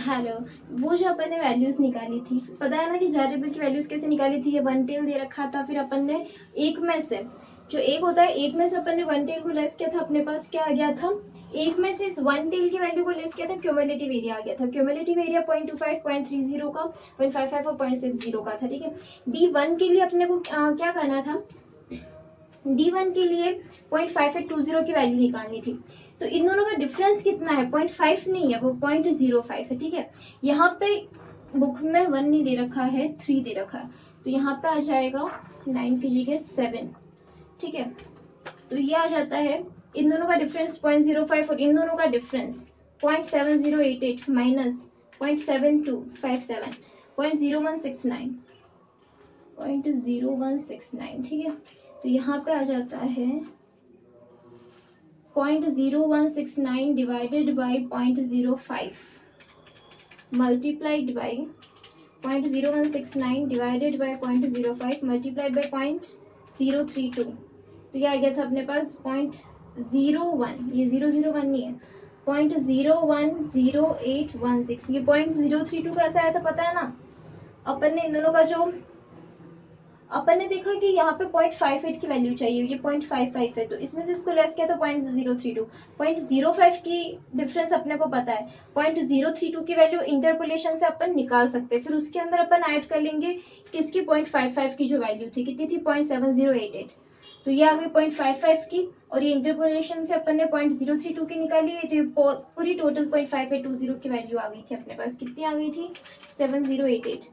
Hello वो जो अपन ने वैल्यूज़ निकाली थी पता है ना कि जेड की वैल्यूज़ कैसे निकाली थी? ये वन टेल दे रखा था फिर अपन ने एक में से जो एक होता है एक में से अपन ने वन टेल को लेस किया था अपने पास क्या आ गया था? एक में से इस वन टेल की वैल्यू को लेस किया था क्यूमुलेटिव एरिया आ गया था। Cumulative area point two five point three zero का पॉइंट फाइव फाइव और पॉइंट सिक्स ज़ीरो का था ठीक है? डी वन के लिए अपने को आ, क्या करना था? डी वन के लिए point five eight two zero की वैल्यू निकालनी थी। तो इन दोनों का डिफरेंस कितना है? पॉइंट फाइव नहीं है, वो पॉइंट ज़ीरो फाइव है, ठीक है? यहाँ पे बुक में वन नहीं दे रखा है थ्री दे रखा है। तो यहाँ पे आ जाएगा नाइन की जगह सेवन ठीक है? तो ये आ जाता है, इन दोनों का डिफरेंस पॉइंट ज़ीरो फाइव और इन दोनों का difference point seven zero eight eight minus point seven two five seven point zero one six nine point zero one six nine ठीक है? तो यहाँ पे आ जाता है point zero one six nine divided by point zero five multiplied by point zero one six nine divided by point zero five multiplied by point zero three two तो ये आ गया था अपने पास पॉइंट ज़ीरो वन ये zero zero one नहीं है। Point zero one zero eight one six ये पॉइंट ज़ीरो थ्री टू कैसे आया था, पता है ना? अपन ने इन दोनों का जो अपन ने देखा कि यहाँ पे पॉइंट फाइव एट की वैल्यू चाहिए, ये पॉइंट फाइव फाइव है तो इसमें से इसको लेस किया तो point zero three two point zero five की डिफरेंस अपने को पता है। पॉइंट ज़ीरो थ्री टू की वैल्यू इंटरपोलेशन से अपन निकाल सकते हैं। फिर उसके अंदर अपन ऐड कर लेंगे किसकी पॉइंट फाइव फाइव की जो वैल्यू थी, कितनी थी? Point seven zero eight eight तो ये आ गई पॉइंट फाइव फाइव की, और ये इंटरपोलेशन से अपन ने पॉइंट ज़ीरो थ्री टू की निकाली है तो ये पूरी total point five eight two zero की वैल्यू आ गई थी अपने पास। कितनी आ गई थी? Seven zero eight eight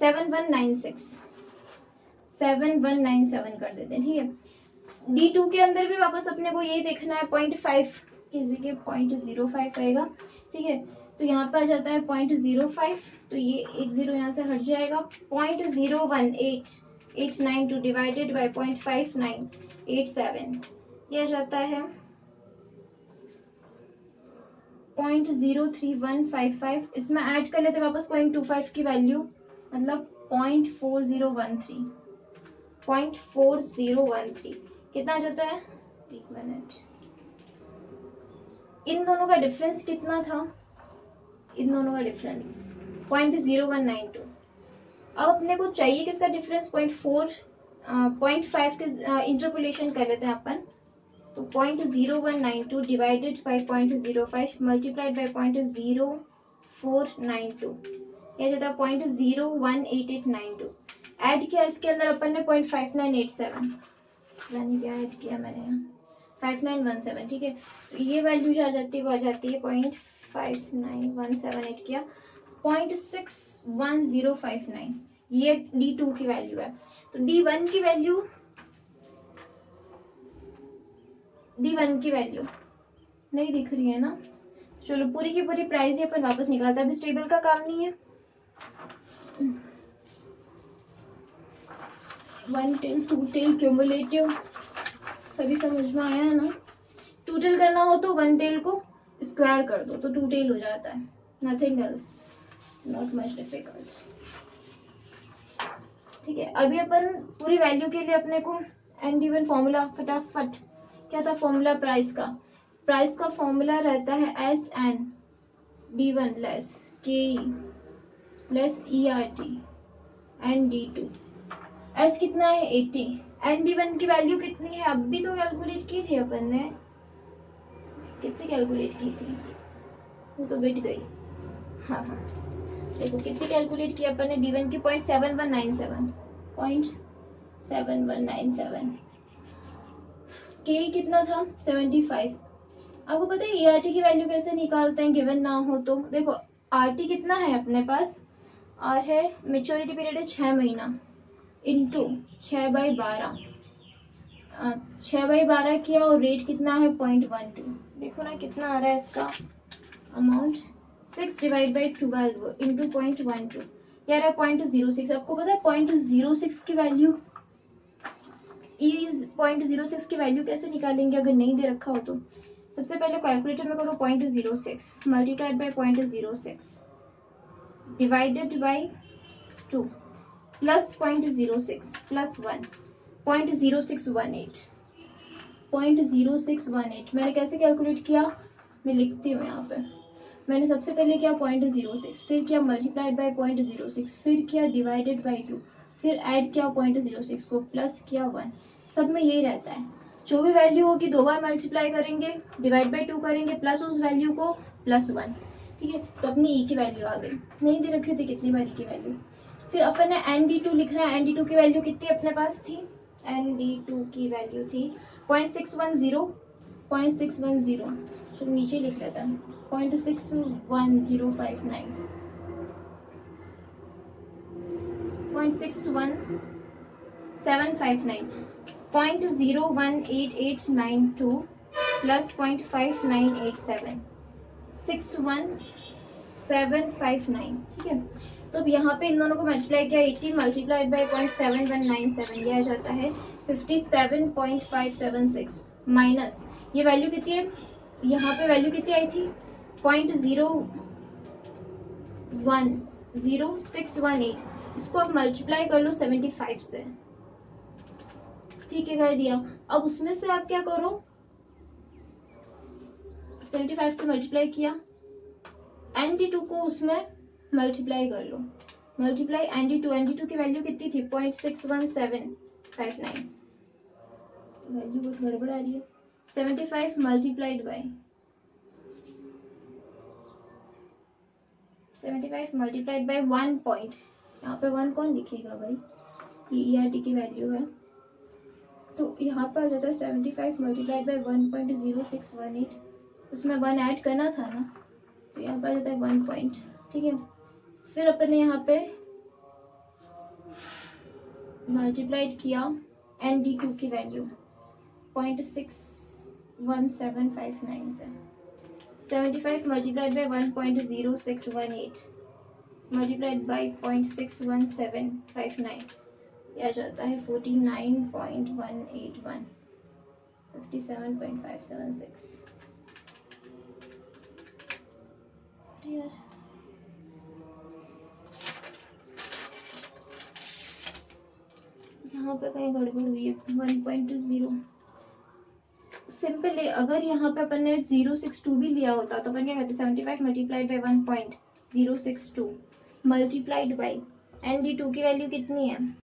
seven one nine six seven one nine seven कर देते हैं, ठीक है? डी टू के अंदर भी वापस अपने को यही देखना है पॉइंट फाइव की जगह पॉइंट ज़ीरो फाइव आएगा ठीक है? तो यहाँ पर आ जाता है पॉइंट ज़ीरो फाइव तो ये एक ज़ीरो यहाँ से हट जाएगा। Point zero one eight eight nine two divided by point five nine eight seven ये आ जाता है point zero three one five five इसमें ऐड कर लेते वापस पॉइंट टू फाइव की वैल्यू मतलब point four zero one three point four zero one three. कितना जाता है? एक मिनट। इन दोनों का डिफरेंस कितना था? इन दोनों का difference point zero one nine two. अब अपने को चाहिए किसका difference point four point five के इंटरपोलेशन कर लेते हैं अपन। तो point zero one nine two divided by point zero five multiplied by point zero four nine two. यह जाता है? Point zero one eight eight nine two. Add किया, इसके अंदर अपन ने point five nine eight seven यानी क्या ऐड किया मैंने। यहाँ फाइव नाइन वन सेवन ठीक है? तो ये वैल्यू जो आ जाती है, वो आ जाती है point five nine one seven eight किया। Point six one zero five nine ये डी टू की वैल्यू है। तो डी वन की वैल्यू डी वन की वैल्यू नहीं दिख रही है ना? चलो, पूरी की पूरी प्राइस ही अपन वापस निकालते हैं। अभी स्टेबल का काम नहीं है। One tail two tail cumulative सभी समझ में आया है ना? टू टेल करना हो तो वन टेल को स्क्वायर कर दो तो टू टेल हो जाता है। Nothing else not much difficult ठीक है, अभी अपन पूरी वैल्यू के लिए अपने को एंड गिवन फॉर्मूला फटाफट। क्या था फॉर्मूला प्राइस का? प्राइस का फॉर्मूला रहता है S N D one less के less E R T N D two S कितना है? एटी एन डी वन की वैल्यू कितनी है? अब भी तो कैलकुलेट की थी अपन ने। कितनी कैलकुलेट की थी? वो तो बिट गई। हाँ हाँ। देखो, कितनी कैलकुलेट की अपन ने? डी वन की point seven one nine seven point seven one nine seven के कितना था? सेवेंटी फाइव आपको पता है ए आर टी की वैल्यू कैसे निकालते हैं? गिवन ना हो तो। देखो आर टी कितना है अपने पास? आर है मेच्योरिटी पीरियड है छह महीना। इंटू छः बाई बारह। छः बाई बारह किया और रेट कितना है? पॉइंट वन टू देखो ना कितना आ रहा है इसका amount six divide by twelve into point one two क्या रहा है पॉइंट ज़ीरो सिक्स आपको पता है पॉइंट ज़ीरो सिक्स की value is point zero six की वैल्यू कैसे निकालेंगे अगर नहीं दे रखा हो तो? सबसे पहले कैलकुलेटर में करो point zero six multiplied by point zero six divided by two plus point zero six plus one point zero six one eight point zero six one eight मैंने कैसे कैलकुलेट किया? मैं लिखती हूँ यहाँ पे। मैंने सबसे पहले किया पॉइंट ज़ीरो सिक्स फिर किया multiplied by point zero six फिर किया डिवाइडेड बाई टू फिर ऐड किया पॉइंट ज़ीरो सिक्स को प्लस किया वन सब में यही रहता है। जो भी वैल्यू होगी दो बार मल्टीप्लाई करेंगे डिवाइड बाई टू करेंगे प्लस उस वैल्यू को प्लस वन ठीक है? तो अपनी ई e की वैल्यू आ गई। नहीं दे रखी होती कितनी बार ई e की वैल्यू फिर अपन ने एन डी टू लिखना है। एन डी टू की वैल्यू कितनी अपने पास थी? एन डी टू की वैल्यू थी point six one zero point six one zero चलो नीचे लिख लेता है। Point six one zero five nine point six one seven five nine point zero one eight eight nine two plus point five nine eight seven six one seven five nine ठीक है? तो अब यहाँ पे इन दोनों को मल्टीप्लाई किया eighty multiplied by point seven one nine seven यह आ जाता है fifty seven point five seven six minus ये वैल्यू कितनी है? यहाँ पे वैल्यू कितनी आई थी? Point zero one zero six one eight इसको आप मल्टीप्लाई कर लो सेवेंटी फाइव से। ठीक है, कर दिया। अब उसमें से आप क्या करो? सेवेंटी फाइव से मल्टीप्लाई किया। डी टू को उसमें मल्टीप्लाई कर लो। Multiply N D two N D two की वैल्यू कितनी थी? Point six one seven five nine value बहुत गड़बड़ आ रही है। Seventy five multiplied by seventy five multiplied by one point यहाँ पे वन कौन लिखेगा भाई? ई आर टी की वैल्यू है। तो यहाँ पर आ जाता है seventy five multiplied by one point zero six one eight उसमें वन ऐड करना था ना? तो यहाँ पर आ जाता है वन पॉइंट ठीक है? फिर अपन ने यहाँ पे मल्टीप्लाइड किया एन डी टू की value point six one seven five nine से seventy five multiplied by one point zero six one eight multiplied by point six one seven five nine यह जाता है forty nine point one eight one fifty seven point five seven six यहाँ पे कहीं गड़बड़ हुई है। वन पॉइंट ज़ीरो सिंपल अगर यहाँ पे अपन ने ज़ीरो सिक्स टू भी लिया होता तो अपन क्या कहते seventy five multiplied by one point zero six two multiplied by N D two की वैल्यू कितनी है?